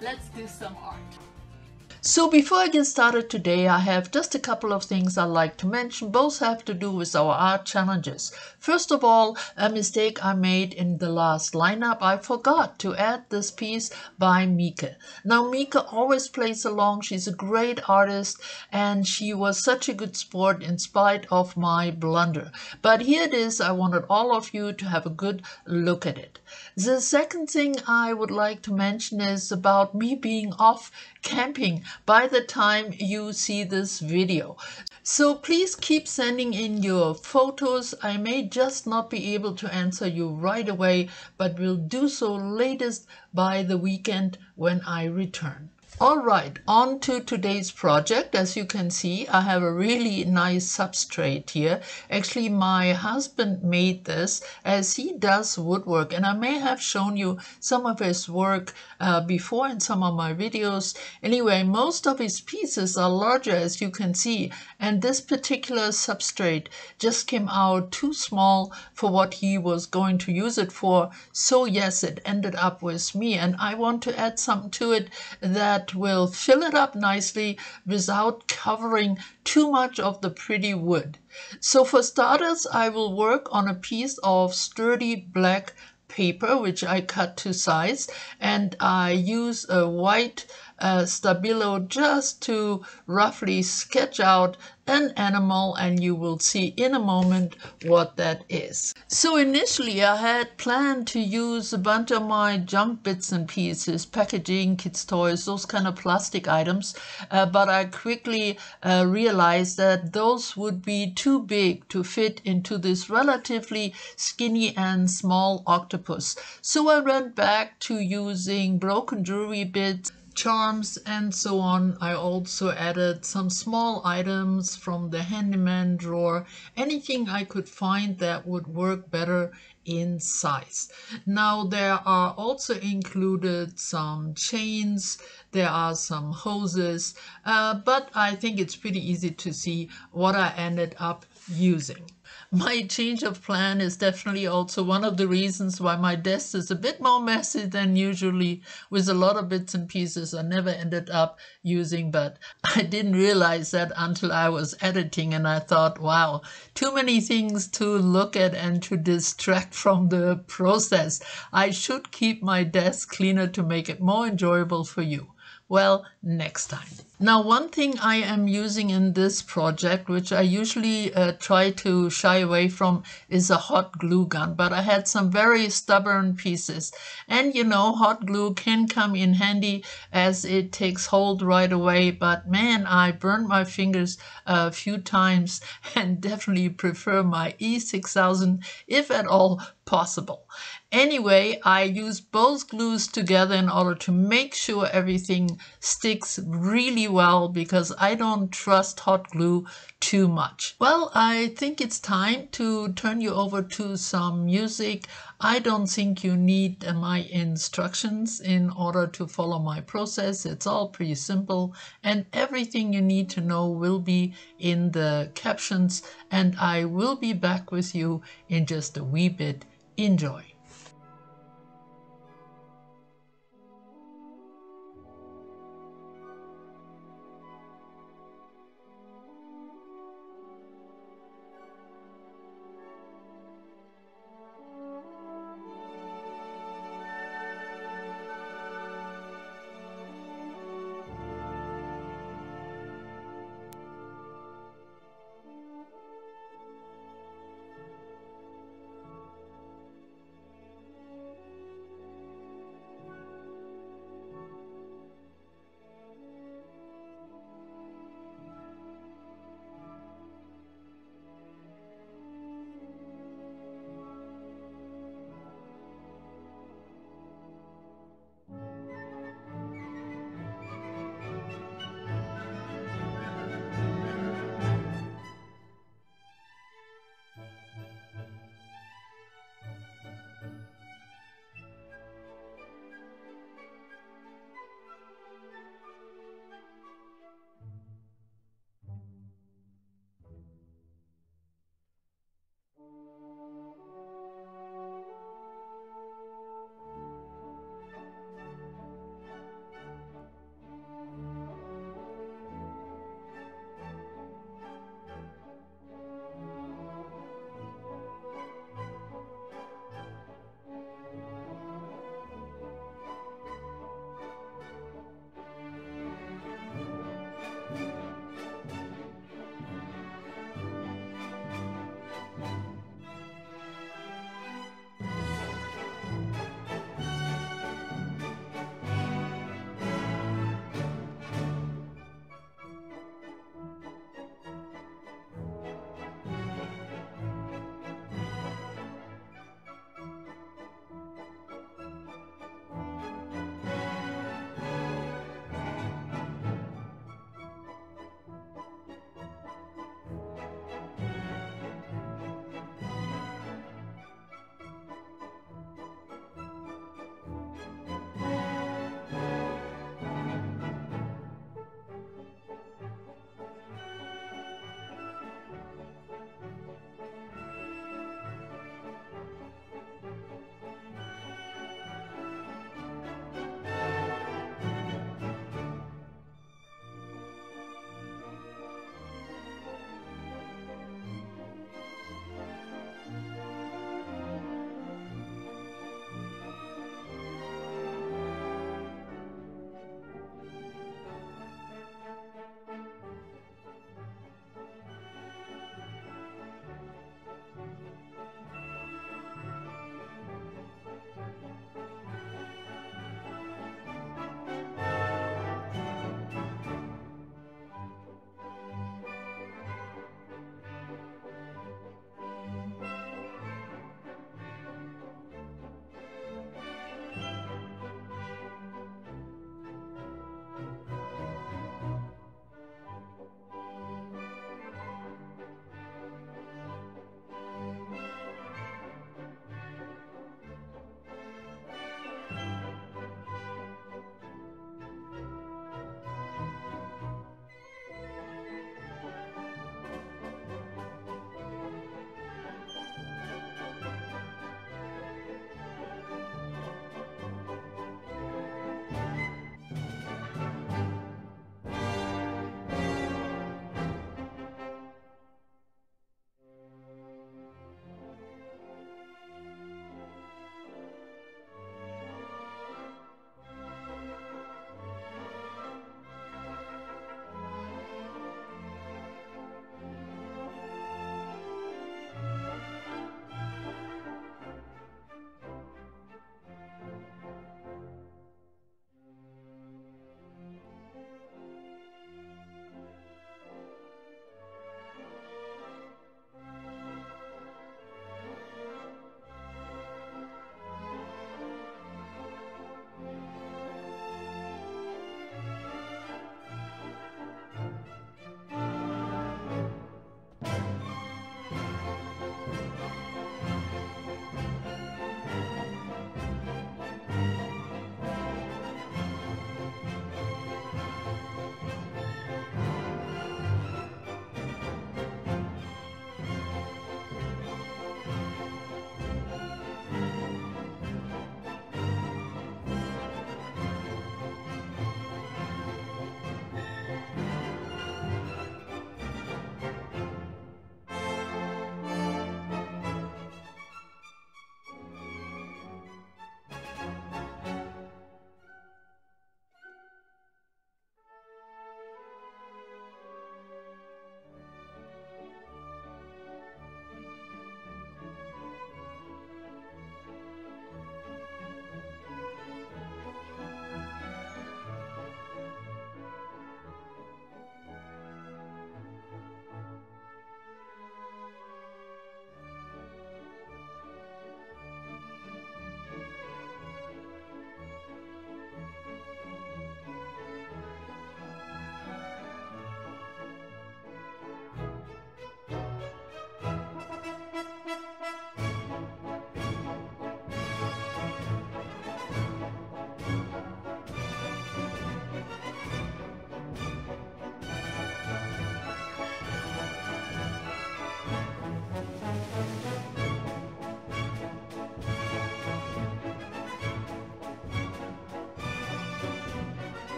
let's do some art. So before I get started today, I have just a couple of things I'd like to mention. Both have to do with our art challenges. First of all, a mistake I made in the last lineup. I forgot to add this piece by Mieke. Now, Mieke always plays along. She's a great artist and she was such a good sport in spite of my blunder. But here it is. I wanted all of you to have a good look at it. The second thing I would like to mention is about me being off camping by the time you see this video. So please keep sending in your photos. I may just not be able to answer you right away, but will do so latest by the weekend when I return. All right, on to today's project. As you can see, I have a really nice substrate here. Actually, my husband made this as he does woodwork, and I may have shown you some of his work uh, before in some of my videos. Anyway, most of his pieces are larger, as you can see, and this particular substrate just came out too small for what he was going to use it for. So yes, it ended up with me, and I want to add something to it that will fill it up nicely without covering too much of the pretty wood. So for starters, I will work on a piece of sturdy black paper, which I cut to size, and I use a white uh, Stabilo just to roughly sketch out an animal and you will see in a moment what that is. So initially I had planned to use a bunch of my junk bits and pieces, packaging, kids toys, those kind of plastic items, uh, but I quickly uh, realized that those would be too big to fit into this relatively skinny and small octopus. So I went back to using broken jewelry bits charms and so on. I also added some small items from the handyman drawer, anything I could find that would work better in size. Now there are also included some chains, there are some hoses, uh, but I think it's pretty easy to see what I ended up using my change of plan is definitely also one of the reasons why my desk is a bit more messy than usually with a lot of bits and pieces I never ended up using, but I didn't realize that until I was editing and I thought, wow, too many things to look at and to distract from the process. I should keep my desk cleaner to make it more enjoyable for you. Well, next time. Now, one thing I am using in this project, which I usually uh, try to shy away from, is a hot glue gun, but I had some very stubborn pieces. And you know, hot glue can come in handy as it takes hold right away, but man, I burned my fingers a few times and definitely prefer my E6000, if at all possible. Anyway, I use both glues together in order to make sure everything sticks really well because I don't trust hot glue too much. Well, I think it's time to turn you over to some music. I don't think you need my instructions in order to follow my process. It's all pretty simple and everything you need to know will be in the captions and I will be back with you in just a wee bit. Enjoy.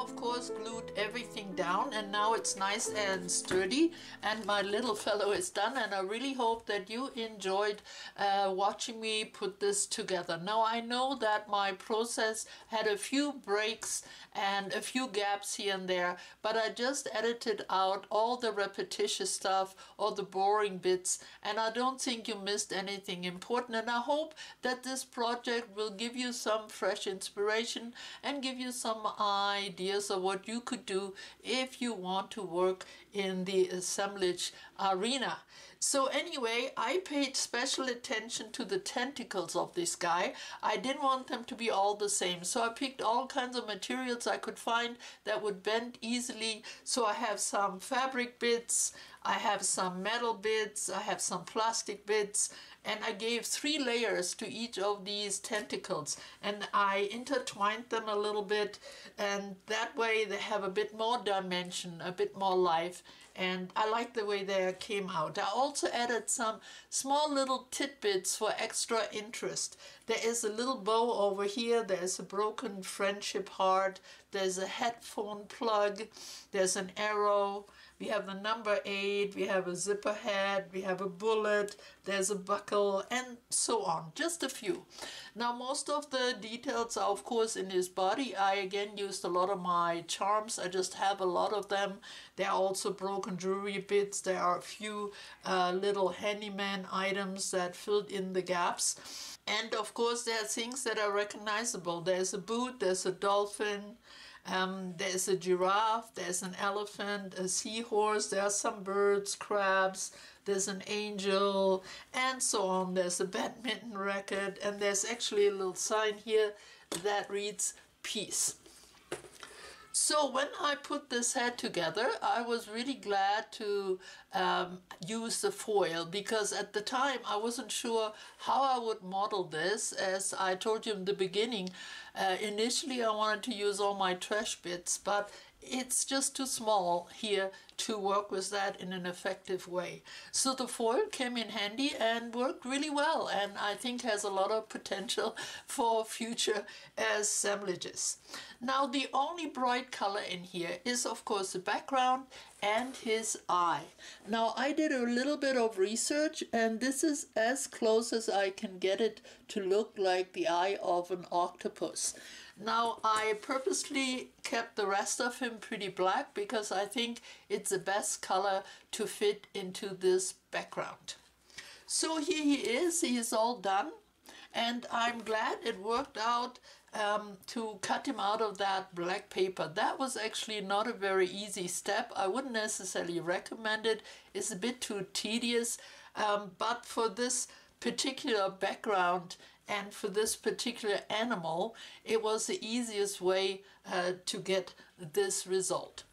Of course glued everything down and now it's nice and sturdy and my little fellow is done and I really hope that you enjoyed uh, watching me put this together. Now I know that my process had a few breaks and a few gaps here and there but I just edited out all the repetitious stuff or the boring bits and I don't think you missed anything important and I hope that this project will give you some fresh inspiration and give you some uh, ideas of what you could do if you want to work in the assemblage arena. So anyway, I paid special attention to the tentacles of this guy. I didn't want them to be all the same. So I picked all kinds of materials I could find that would bend easily. So I have some fabric bits, I have some metal bits, I have some plastic bits, and I gave three layers to each of these tentacles. And I intertwined them a little bit, and that way they have a bit more dimension, a bit more life and I like the way they came out. I also added some small little tidbits for extra interest. There is a little bow over here, there's a broken friendship heart, there's a headphone plug, there's an arrow, we have the number 8, we have a zipper head, we have a bullet, there's a buckle, and so on. Just a few. Now most of the details are of course in his body. I again used a lot of my charms. I just have a lot of them. There are also broken jewelry bits. There are a few uh, little handyman items that filled in the gaps. And of course there are things that are recognizable. There's a boot, there's a dolphin, um, there's a giraffe, there's an elephant, a seahorse, there are some birds, crabs, there's an angel, and so on. There's a badminton racket, and there's actually a little sign here that reads peace. So when I put this head together, I was really glad to um, use the foil because at the time I wasn't sure how I would model this. As I told you in the beginning, uh, initially I wanted to use all my trash bits, but it's just too small here to work with that in an effective way. So the foil came in handy and worked really well and I think has a lot of potential for future assemblages. Now the only bright color in here is of course the background and his eye. Now I did a little bit of research and this is as close as I can get it to look like the eye of an octopus. Now I purposely kept the rest of him pretty black because I think it's the best color to fit into this background. So here he is, he is all done and I'm glad it worked out um, to cut him out of that black paper. That was actually not a very easy step. I wouldn't necessarily recommend it. It's a bit too tedious, um, but for this particular background and for this particular animal, it was the easiest way uh, to get this result.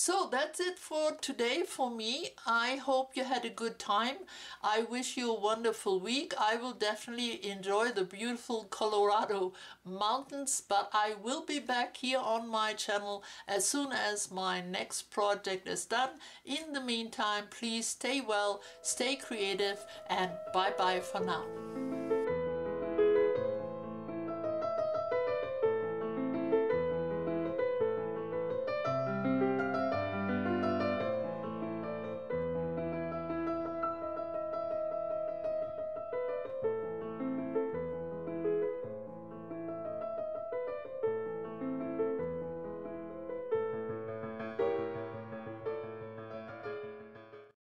So that's it for today for me. I hope you had a good time. I wish you a wonderful week. I will definitely enjoy the beautiful Colorado mountains, but I will be back here on my channel as soon as my next project is done. In the meantime, please stay well, stay creative, and bye-bye for now.